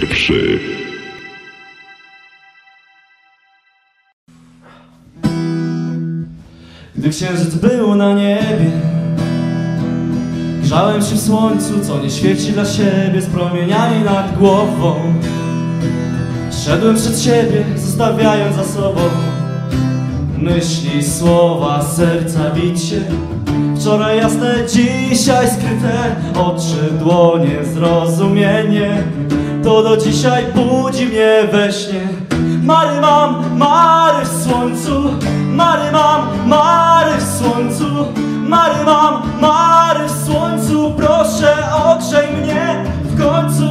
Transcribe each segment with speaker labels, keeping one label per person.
Speaker 1: pierwszy.
Speaker 2: Gdy księżyc był na niebie Grzałem się w słońcu, co nie świeci dla siebie Z promieniami nad głową. Szedłem przed siebie, zostawiając za sobą Myśli, słowa, serca bicie. Wczoraj jasne, dzisiaj skryte Oczy, dłonie, zrozumienie To do dzisiaj budzi mnie we śnie. Mary mam, Mary w słońcu. Mary mam, Mary w słońcu. Mary mam, Mary w słońcu. Proszę ogrzej mnie w końcu.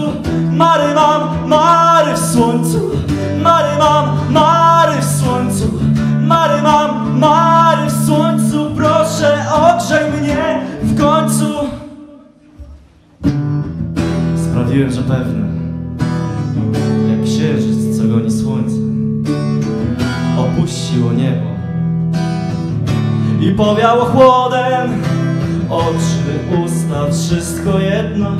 Speaker 2: Mary mam, Mary w słońcu. Mary mam, Mary w słońcu. Mary mam, Mary w słońcu. Proszę ogrzej mnie w końcu. Sprawiłem, że pewne Opuściło niebo. I powiało chłodem Oczy, usta, wszystko jedno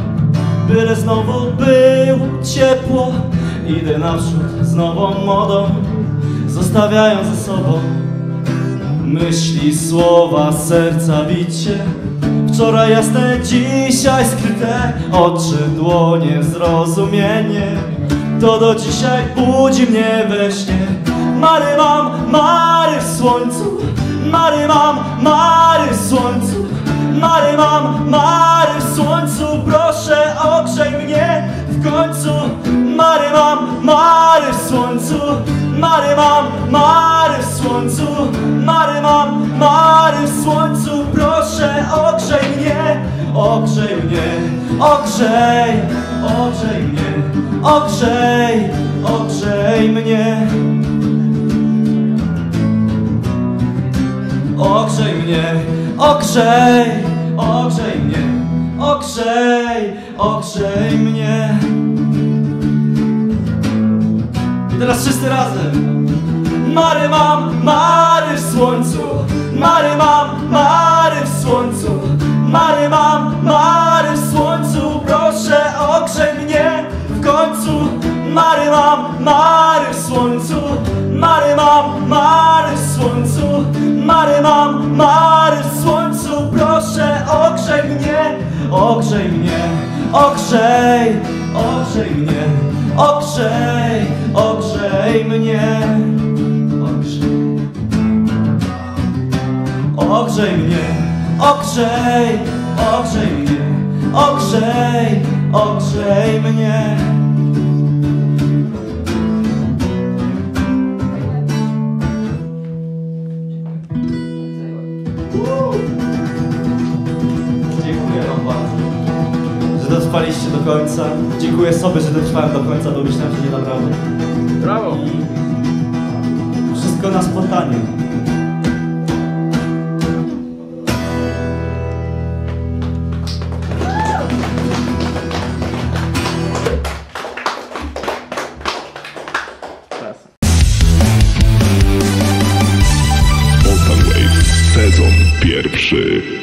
Speaker 2: Byle znowu było ciepło. Idę naprzód z nową modą Zostawiając za sobą Myśli, słowa, serca bicie. Wczoraj jasne, dzisiaj skryte Oczy, dłonie, zrozumienie. To do dzisiaj budzi mnie we śnie Mary mam, Mary w słońcu. Mary mam, Mary w słońcu. Mary mam, Mary w słońcu. Proszę ogrzej mnie w końcu. Mary mam, Mary w słońcu. Mary mam, Mary w słońcu. Mary mam, Mary w słońcu. Proszę ogrzej mnie, ogrzej mnie. Ogrzej, ogrzej mnie. Ogrzej, ogrzej mnie ogrzej, ogrzej mnie, ogrzej, ogrzej mnie. I teraz wszyscy razem. Mary mam, Mary w słońcu, Mary mam, Mary w słońcu, Mary mam, Mary w słońcu, proszę ogrzej mnie w końcu. Mary mam, Mary w słońcu, Mary mam, Mary w słońcu, Mary mam, Mary w słońcu, ogrzej mnie, ogrzej, ogrzej mnie, ogrzej, ogrzej mnie, ogrzej, ogrzej mnie, ogrzej, ogrzej mnie, ogrzej, ogrzej mnie. Dziękuję dotrwaliście do końca. Dziękuję sobie, że dotrwałem do końca, bo myślałem, że nie dam rady.
Speaker 3: Brawo!
Speaker 2: I wszystko na spontanie. Sezon pierwszy.